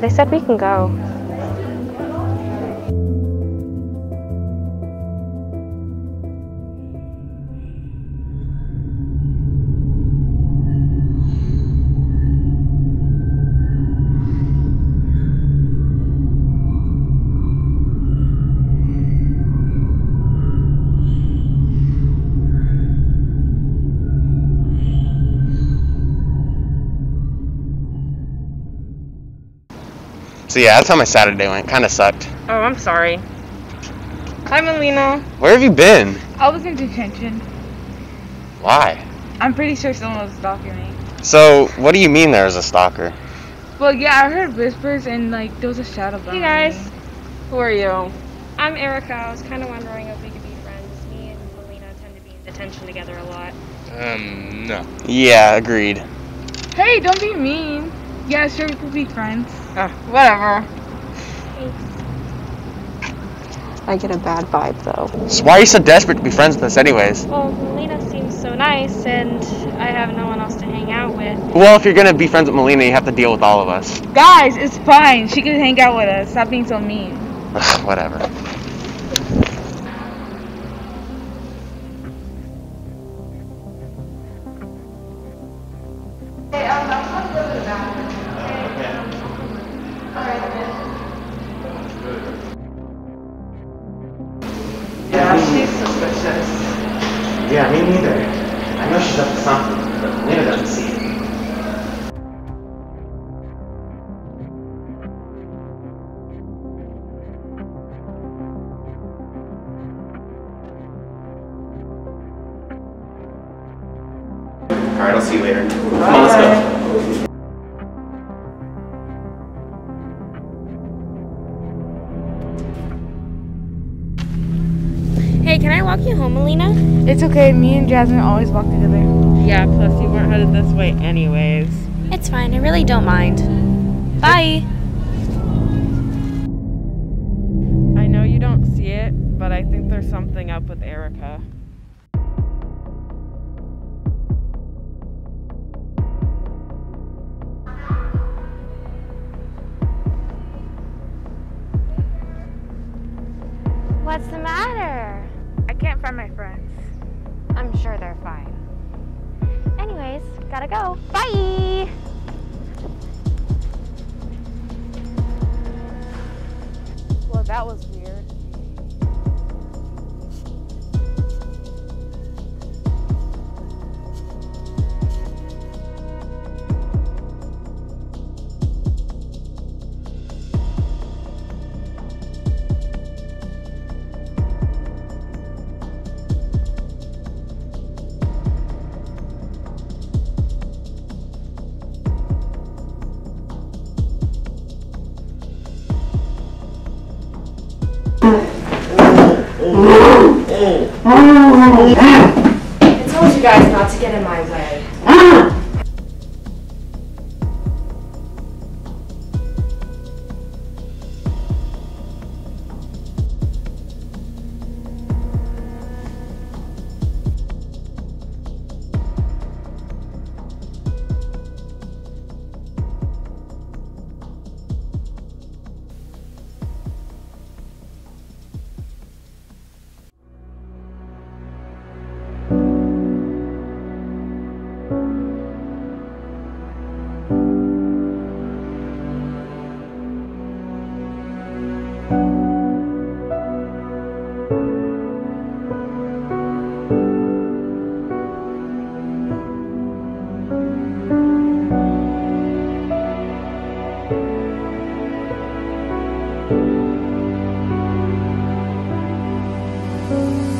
They said we can go. So yeah, that's how my Saturday went. Kind of sucked. Oh, I'm sorry. Hi, Malina. Where have you been? I was in detention. Why? I'm pretty sure someone was stalking me. So what do you mean there was a stalker? Well, yeah, I heard whispers and like there was a shadow behind Hey guys. me. Who are you? I'm Erica. I was kind of wondering if we could be friends. Me and Malina tend to be in detention together a lot. Um, no. Yeah, agreed. Hey, don't be mean. Yeah, sure, we could be friends. Whatever. I get a bad vibe though. So why are you so desperate to be friends with us anyways? Well, Malina seems so nice, and I have no one else to hang out with. Well, if you're gonna be friends with Malina, you have to deal with all of us. Guys, it's fine. She can hang out with us. Stop being so mean. Ugh, Whatever. Yeah, me neither. I know she's up to something, but Malina doesn't see it. Alright, I'll see you later. Come on, let's go. Can I walk you home, Malina? It's okay. Me and Jasmine always walk together. Yeah, plus you weren't headed this way anyways. It's fine. I really don't mind. Bye. I know you don't see it, but I think there's something up with Erica. I can't find my friends. I'm sure they're fine. Anyways, gotta go. Bye. Well, that was weird. I told you guys not to get in my way. Ah. Amen.